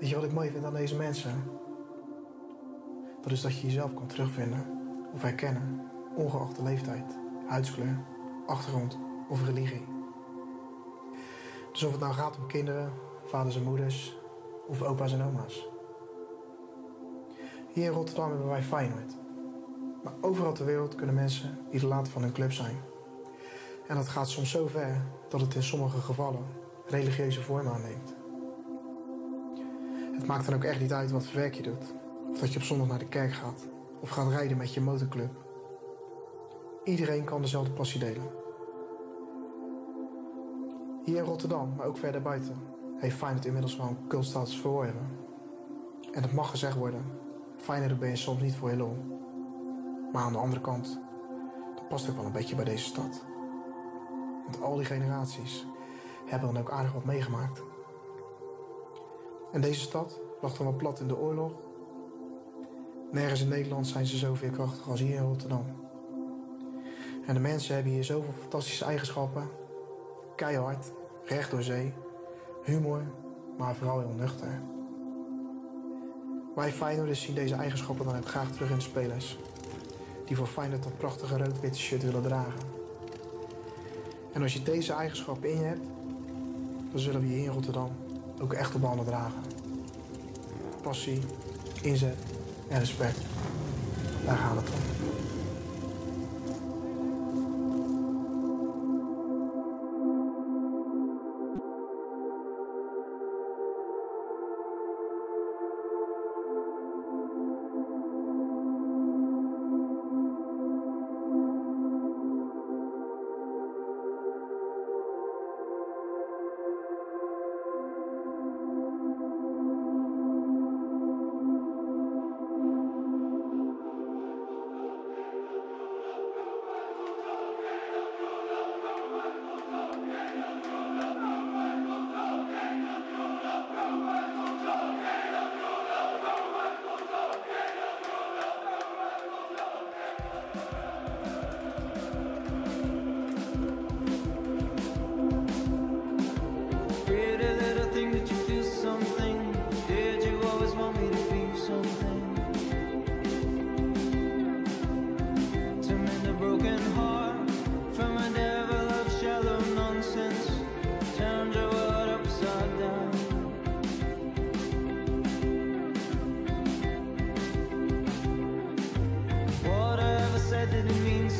Weet je wat ik mooi vind aan deze mensen? Dat is dat je jezelf kan terugvinden of herkennen, ongeacht de leeftijd, huidskleur, achtergrond of religie. Dus of het nou gaat om kinderen, vaders en moeders of opa's en oma's. Hier in Rotterdam hebben wij Feyenoord. Maar overal ter wereld kunnen mensen idolaat van hun club zijn. En dat gaat soms zo ver dat het in sommige gevallen religieuze vorm aanneemt. Het maakt dan ook echt niet uit wat voor werk je doet. Of dat je op zondag naar de kerk gaat. Of gaat rijden met je motorclub. Iedereen kan dezelfde passie delen. Hier in Rotterdam, maar ook verder buiten, heeft Feyenoord inmiddels wel een cultstatus verworven. En het mag gezegd worden, Feyenoord ben je soms niet voor heel lol. Maar aan de andere kant, dat past ook wel een beetje bij deze stad. Want al die generaties hebben dan ook aardig wat meegemaakt. En deze stad lag dan wel plat in de oorlog. Nergens in Nederland zijn ze zo veerkrachtig als hier in Rotterdam. En de mensen hebben hier zoveel fantastische eigenschappen. Keihard, recht door zee, humor, maar vooral heel nuchter. Wij Feyenoorders zien deze eigenschappen dan ook graag terug in de spelers. Die voor Feyenoord dat prachtige rood-witte shirt willen dragen. En als je deze eigenschappen in je hebt, dan zullen we hier in Rotterdam ook echt op dragen. Passie, inzet en respect. Daar gaat het om.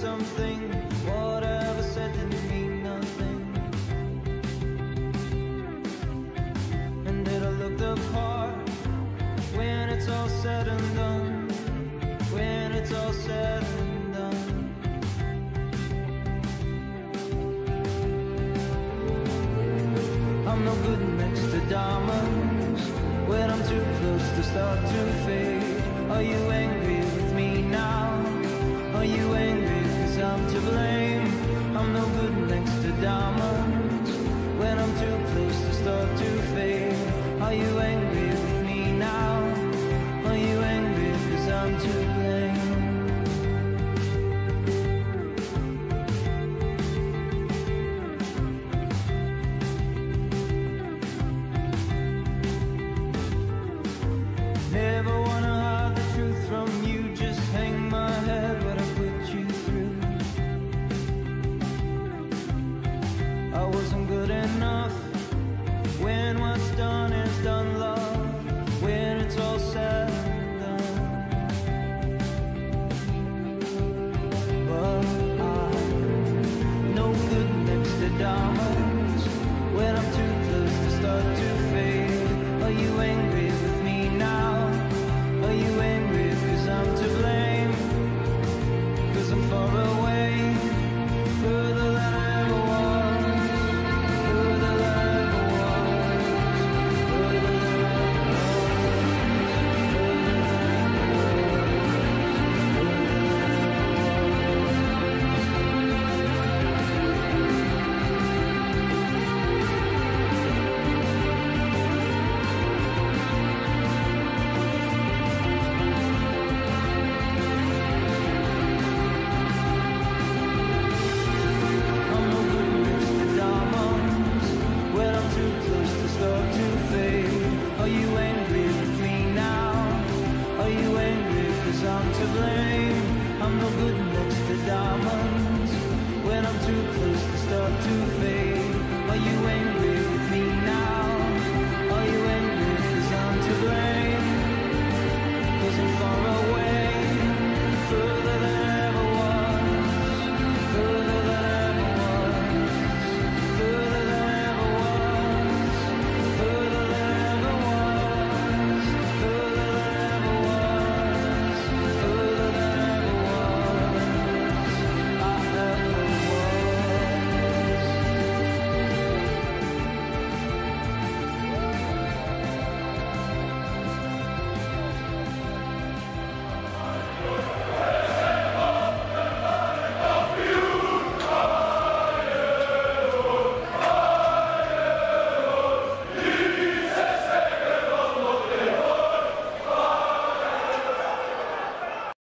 Something. Whatever said didn't mean nothing. And did I look the part when it's all said and done? When it's all said and done. I'm no good next to diamonds when I'm too close to start to fade. Are you angry with me now? Are you angry I'm to blame? I'm no good next to diamonds when I'm too close to start to fade. Are you angry? too close to start to fade. Are you angry?